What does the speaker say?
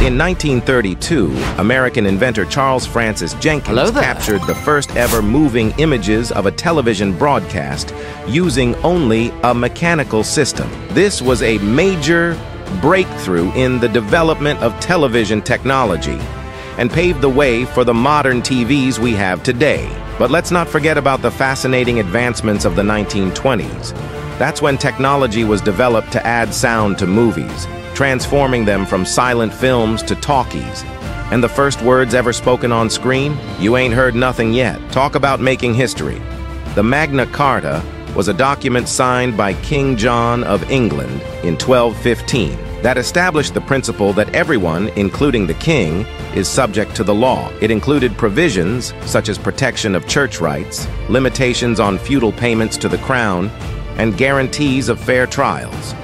In 1932, American inventor Charles Francis Jenkins captured the first ever moving images of a television broadcast using only a mechanical system. This was a major breakthrough in the development of television technology and paved the way for the modern TVs we have today. But let's not forget about the fascinating advancements of the 1920s. That's when technology was developed to add sound to movies, transforming them from silent films to talkies. And the first words ever spoken on screen? You ain't heard nothing yet. Talk about making history. The Magna Carta was a document signed by King John of England in 1215 that established the principle that everyone, including the king, is subject to the law. It included provisions such as protection of church rights, limitations on feudal payments to the crown, and guarantees of fair trials.